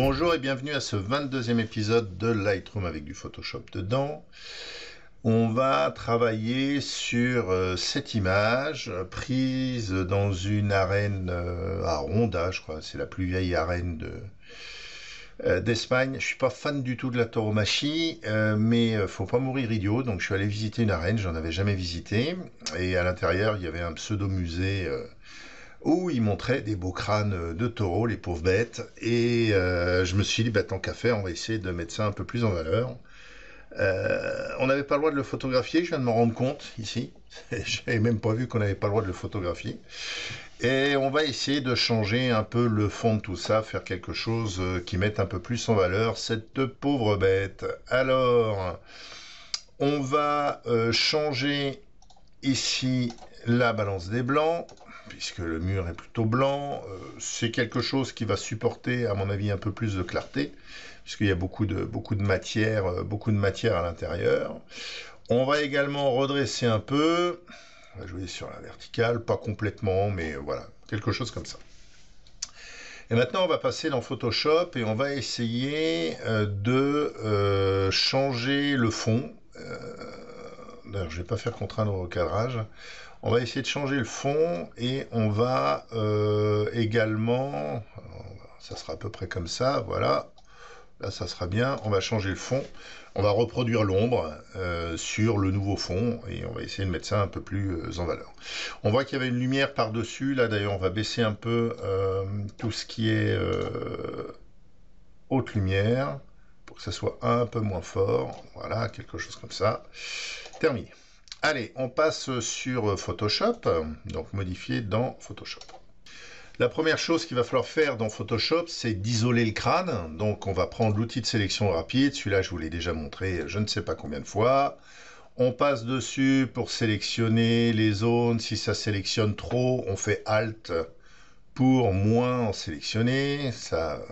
Bonjour et bienvenue à ce 22e épisode de Lightroom avec du Photoshop dedans. On va travailler sur euh, cette image euh, prise dans une arène euh, à Ronda, je crois, c'est la plus vieille arène de, d'Espagne. Je suis pas fan du tout de la tauromachie, mais faut pas mourir idiot. Donc je suis allé visiter une arène, j'en avais jamais visité, et à l'intérieur il y avait un pseudo musée où il montrait des beaux crânes de taureaux, les pauvres bêtes. Et je me suis dit, bah, tant qu'à faire, on va essayer de mettre ça un peu plus en valeur. Euh, on n'avait pas le droit de le photographier, je viens de me rendre compte ici. Je n'avais même pas vu qu'on n'avait pas le droit de le photographier. Et on va essayer de changer un peu le fond de tout ça, faire quelque chose euh, qui mette un peu plus en valeur cette pauvre bête. Alors, on va euh, changer ici la balance des blancs, puisque le mur est plutôt blanc. C'est quelque chose qui va supporter, à mon avis, un peu plus de clarté puisqu'il y a beaucoup de, matière, euh, beaucoup de matière à l'intérieur. On va également redresser un peu. On va jouer sur la verticale, pas complètement, mais voilà, quelque chose comme ça. Et maintenant, on va passer dans Photoshop et on va essayer euh, de euh, changer le fond. D'ailleurs, je ne vais pas faire contraindre au recadrage. On va essayer de changer le fond et on va également, ça sera à peu près comme ça, voilà, Là, ça sera bien. On va changer le fond. On va reproduire l'ombre euh, sur le nouveau fond et on va essayer de mettre ça un peu plus euh, en valeur. On voit qu'il y avait une lumière par-dessus. Là, d'ailleurs, on va baisser un peu euh, tout ce qui est haute lumière pour que ça soit un peu moins fort. Voilà, quelque chose comme ça. Terminé. Allez, on passe sur Photoshop. Donc, modifier dans Photoshop. La première chose qu'il va falloir faire dans Photoshop, c'est d'isoler le crâne. Donc on va prendre l'outil de sélection rapide. Celui-là, je vous l'ai déjà montré je ne sais pas combien de fois. On passe dessus pour sélectionner les zones. Si ça sélectionne trop, on fait Alt pour moins en sélectionner. Ça,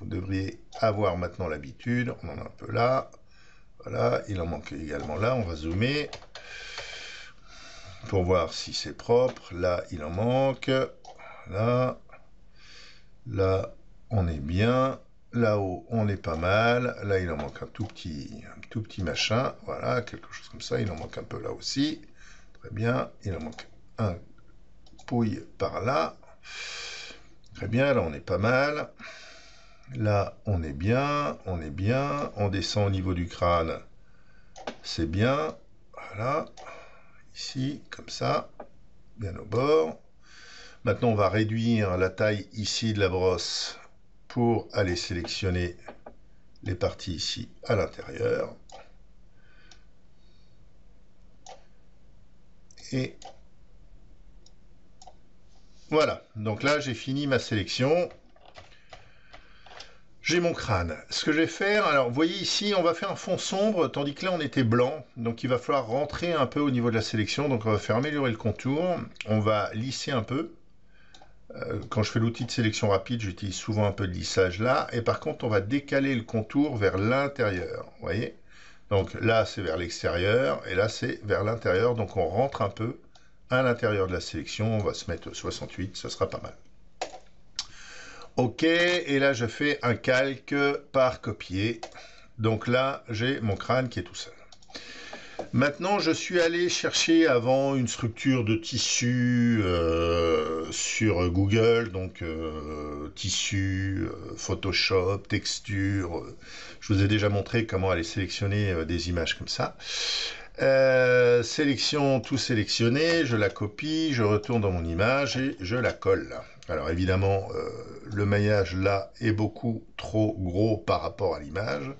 vous devriez avoir maintenant l'habitude. On en a un peu là. Voilà, il en manque également là. On va zoomer pour voir si c'est propre. Là, il en manque. Là, là, on est bien. Là-haut, on est pas mal. Là, il en manque un tout petit, un tout petit machin. Voilà, quelque chose comme ça. Il en manque un peu là aussi. Très bien. Il en manque un pouille par là. Très bien, là, on est pas mal. Là, on est bien, on est bien. On descend au niveau du crâne. C'est bien. Voilà. Ici, comme ça. Bien au bord. Maintenant, on va réduire la taille ici de la brosse pour aller sélectionner les parties ici à l'intérieur. Et voilà, donc là j'ai fini ma sélection. J'ai mon crâne. Ce que je vais faire, alors vous voyez ici, on va faire un fond sombre, tandis que là on était blanc. Donc il va falloir rentrer un peu au niveau de la sélection. Donc on va faire améliorer le contour. On va lisser un peu. Euh, quand je fais l'outil de sélection rapide, j'utilise souvent un peu de lissage là. Et par contre, on va décaler le contour vers l'intérieur. Vous voyez Donc là, c'est vers l'extérieur. Et là, c'est vers l'intérieur. Donc on rentre un peu à l'intérieur de la sélection. On va se mettre 68. Ce sera pas mal. OK. Et là, je fais un calque par copier. Donc là, j'ai mon crâne qui est tout seul. Maintenant, je suis allé chercher avant une structure de tissu euh, sur Google, donc euh, tissu, euh, Photoshop, texture. Je vous ai déjà montré comment aller sélectionner des images comme ça. sélection, tout sélectionné, je la copie, je retourne dans mon image et je la colle. Alors évidemment, le maillage là est beaucoup trop gros par rapport à l'image.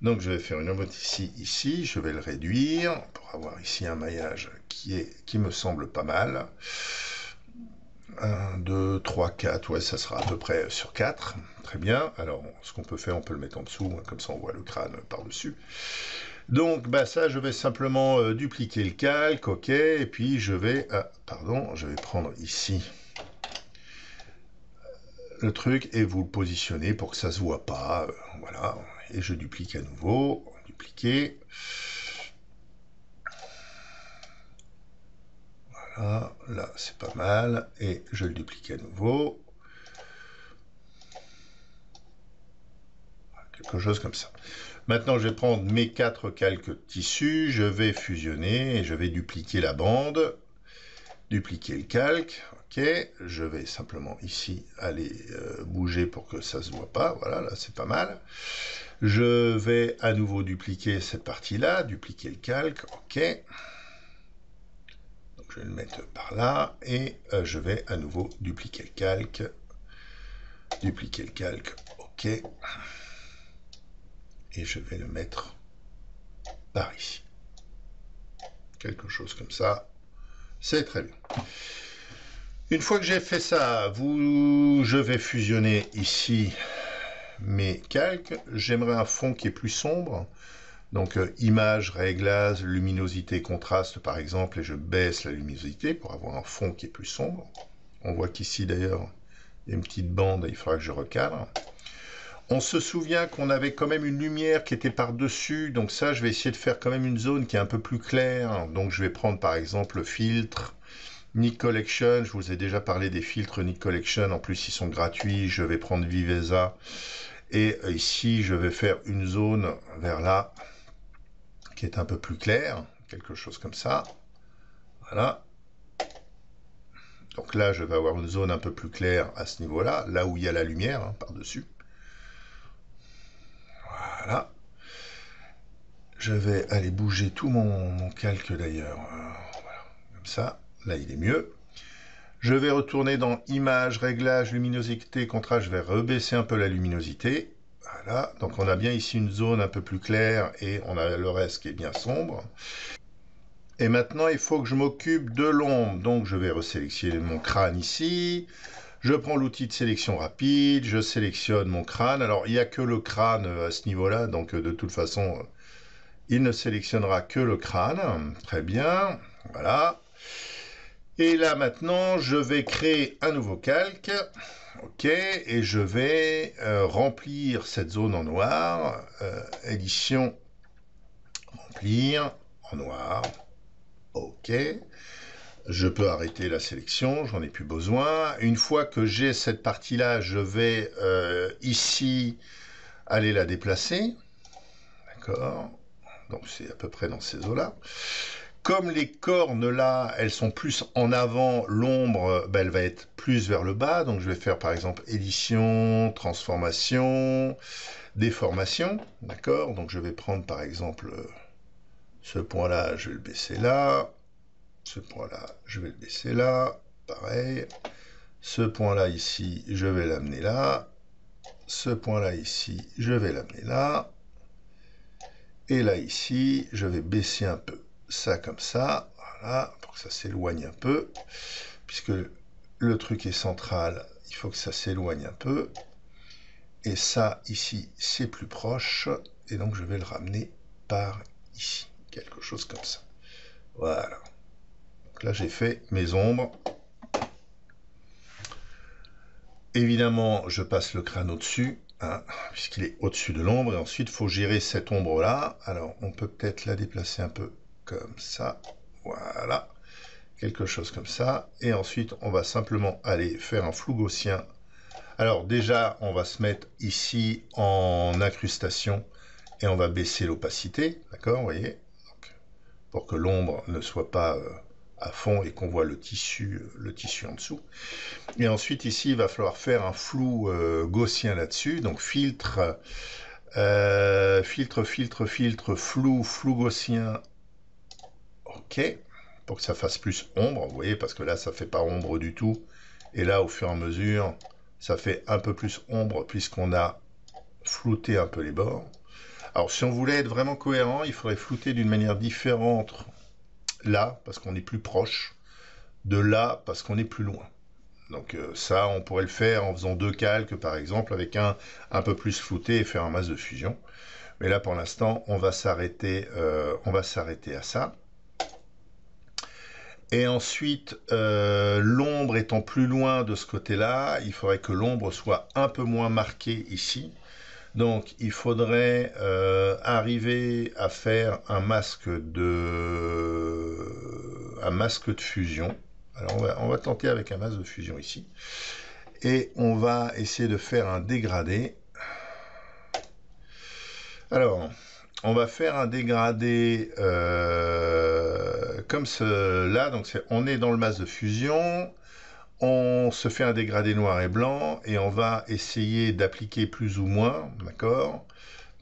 Donc je vais faire une ici, ici, je vais le réduire pour avoir ici un maillage qui, est, qui me semble pas mal. 1, 2, 3, 4, ouais, ça sera à peu près sur 4. Très bien. Alors, ce qu'on peut faire, on peut le mettre en dessous, comme ça on voit le crâne par-dessus. Donc, bah, ça, je vais simplement euh, dupliquer le calque, ok, et puis je vais, ah, pardon, je vais prendre ici le truc et vous le positionner pour que ça se voit pas, euh, voilà, et je duplique à nouveau, dupliquer. Voilà, là c'est pas mal, et je le duplique à nouveau. quelque chose comme ça. Maintenant, je vais prendre mes quatre calques tissus, je vais fusionner et je vais dupliquer la bande, dupliquer le calque. Ok, je vais simplement ici aller euh, bouger pour que ça se voit pas. Voilà, là c'est pas mal. Je vais à nouveau dupliquer cette partie-là, dupliquer le calque. Ok. Je vais le mettre par là et euh, je vais à nouveau dupliquer le calque. Dupliquer le calque. Ok. Et je vais le mettre par ici. Quelque chose comme ça. C'est très bien. Une fois que j'ai fait ça, je vais fusionner ici mes calques. J'aimerais un fond qui est plus sombre. Donc euh, image, réglage, luminosité, contraste par exemple, et je baisse la luminosité pour avoir un fond qui est plus sombre. On voit qu'ici d'ailleurs, il y a une petite bande, il faudra que je recadre. On se souvient qu'on avait quand même une lumière qui était par-dessus, donc ça je vais essayer de faire quand même une zone qui est un peu plus claire. Donc je vais prendre par exemple le filtre, Nick Collection, je vous ai déjà parlé des filtres Nick Collection, en plus ils sont gratuits, je vais prendre Viveza, et ici je vais faire une zone vers là, qui est un peu plus claire, quelque chose comme ça, voilà. Donc là je vais avoir une zone un peu plus claire à ce niveau-là, là où il y a la lumière hein, par-dessus. Voilà. Je vais aller bouger tout mon, calque d'ailleurs, euh, comme ça. Là, il est mieux. Je vais retourner dans Images, Réglages, Luminosité, Contraste. Je vais rebaisser un peu la luminosité. Voilà. Donc, on a bien ici une zone un peu plus claire et on a le reste qui est bien sombre. Et maintenant, il faut que je m'occupe de l'ombre. Donc, je vais resélectionner mon crâne ici. Je prends l'outil de sélection rapide. Je sélectionne mon crâne. Alors, il n'y a que le crâne à ce niveau-là. Donc, de toute façon, il ne sélectionnera que le crâne. Très bien. Voilà. Et là maintenant, je vais créer un nouveau calque. OK, et je vais euh, remplir cette zone en noir. Euh, édition, remplir en noir. OK. Je peux arrêter la sélection, j'en ai plus besoin. Une fois que j'ai cette partie-là, je vais euh, ici aller la déplacer. D'accord Donc c'est à peu près dans ces eaux-là. Comme les cornes là, elles sont plus en avant, l'ombre, ben, elle va être plus vers le bas. Donc je vais faire par exemple édition, transformation, déformation. D'accord? Donc je vais prendre par exemple ce point-là, je vais le baisser là. Ce point-là, je vais le baisser là. Pareil. Ce point-là ici, je vais l'amener là. Ce point-là ici, je vais l'amener là. Et là ici, je vais baisser un peu ça comme ça, voilà, pour que ça s'éloigne un peu, puisque le truc est central, il faut que ça s'éloigne un peu, et ça, ici, c'est plus proche, et donc je vais le ramener par ici, quelque chose comme ça. Voilà. Donc là, j'ai fait mes ombres. Évidemment, je passe le crâne au-dessus, hein, puisqu'il est au-dessus de l'ombre, et ensuite, il faut gérer cette ombre-là. Alors, on peut peut-être la déplacer un peu comme ça. Voilà. Quelque chose comme ça. Et ensuite, on va simplement aller faire un flou gaussien. Alors déjà, on va se mettre ici en incrustation et on va baisser l'opacité. D'accord, vous voyez? Pour que l'ombre ne soit pas euh, à fond et qu'on voit le tissu, euh, le tissu en dessous. Et ensuite, ici, il va falloir faire un flou euh, gaussien là-dessus. Donc filtre, filtre, filtre, filtre, flou, flou gaussien OK, pour que ça fasse plus ombre, vous voyez, parce que là, ça fait pas ombre du tout. Et là, au fur et à mesure, ça fait un peu plus ombre puisqu'on a flouté un peu les bords. Alors, si on voulait être vraiment cohérent, il faudrait flouter d'une manière différente là, parce qu'on est plus proche, de là, parce qu'on est plus loin. Donc euh, ça, on pourrait le faire en faisant deux calques, par exemple, avec un un peu plus flouté et faire un masse de fusion. Mais là, pour l'instant, on va s'arrêter, euh, on va s'arrêter à ça. Et ensuite, euh, l'ombre étant plus loin de ce côté-là, il faudrait que l'ombre soit un peu moins marquée ici. Donc, il faudrait euh, arriver à faire un masque de, un masque de fusion. Alors, on va, on va tenter avec un masque de fusion ici. Et on va essayer de faire un dégradé. Alors, on va faire un dégradé euh, comme cela. Donc, on est dans le masque de fusion. On se fait un dégradé noir et blanc et on va essayer d'appliquer plus ou moins, d'accord?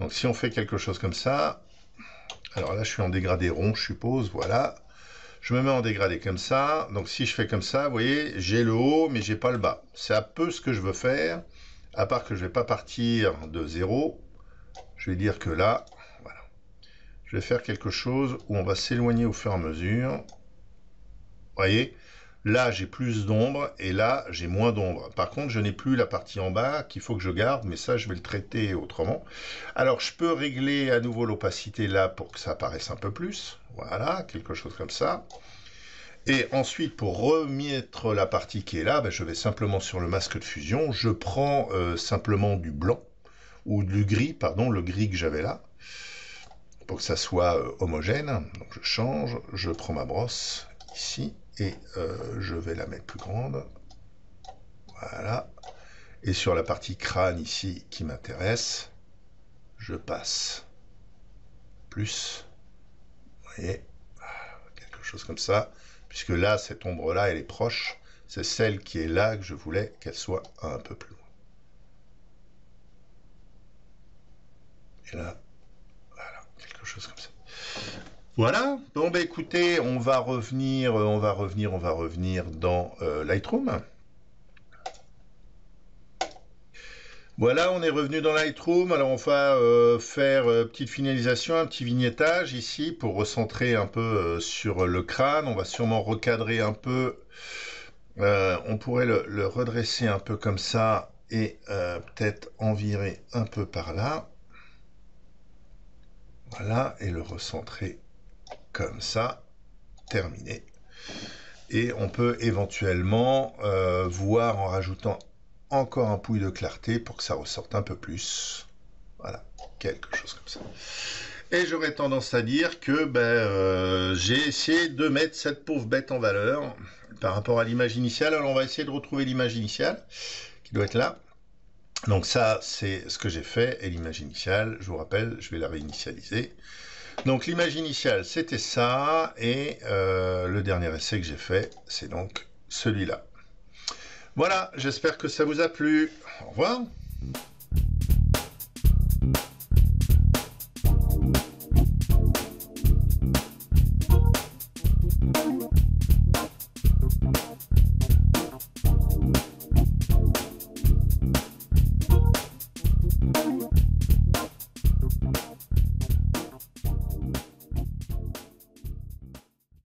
Donc, si on fait quelque chose comme ça, alors là, je suis en dégradé rond, je suppose, voilà. Je me mets en dégradé comme ça. Donc, si je fais comme ça, vous voyez, j'ai le haut, mais j'ai pas le bas. C'est un peu ce que je veux faire, à part que je vais pas partir de zéro. Je vais dire que là, je vais faire quelque chose où on va s'éloigner au fur et à mesure. Vous voyez? Là, j'ai plus d'ombre et là, j'ai moins d'ombre. Par contre, je n'ai plus la partie en bas qu'il faut que je garde, mais ça, je vais le traiter autrement. Alors, je peux régler à nouveau l'opacité là pour que ça apparaisse un peu plus. Voilà, quelque chose comme ça. Et ensuite, pour remettre la partie qui est là, ben, je vais simplement sur le masque de fusion. Je prends euh, simplement du blanc, ou du gris, pardon, le gris que j'avais là pour que ça soit euh, homogène. Donc je change, je prends ma brosse ici et euh, je vais la mettre plus grande. Voilà. Et sur la partie crâne ici qui m'intéresse, je passe plus. Vous voyez Quelque chose comme ça. Puisque là, cette ombre-là, elle est proche. C'est celle qui est là que je voulais qu'elle soit un peu plus loin. Et là. Voilà. Bon, bah écoutez, on va revenir, euh, on va revenir, on va revenir dans euh, Lightroom. Voilà, on est revenu dans Lightroom. Alors, on va euh, faire petite finalisation, un petit vignettage ici pour recentrer un peu sur le crâne. On va sûrement recadrer un peu. on pourrait le, redresser un peu comme ça et peut-être en virer un peu par là. Voilà, et le recentrer comme ça, terminé. Et on peut éventuellement euh, voir en rajoutant encore un pouille de clarté pour que ça ressorte un peu plus. Voilà, quelque chose comme ça. Et j'aurais tendance à dire que ben, euh, j'ai essayé de mettre cette pauvre bête en valeur par rapport à l'image initiale. Alors on va essayer de retrouver l'image initiale qui doit être là. Donc ça, c'est ce que j'ai fait, et l'image initiale, je vous rappelle, je vais la réinitialiser. Donc l'image initiale, c'était ça, et euh, le dernier essai que j'ai fait, c'est donc celui-là. Voilà, j'espère que ça vous a plu. Au revoir.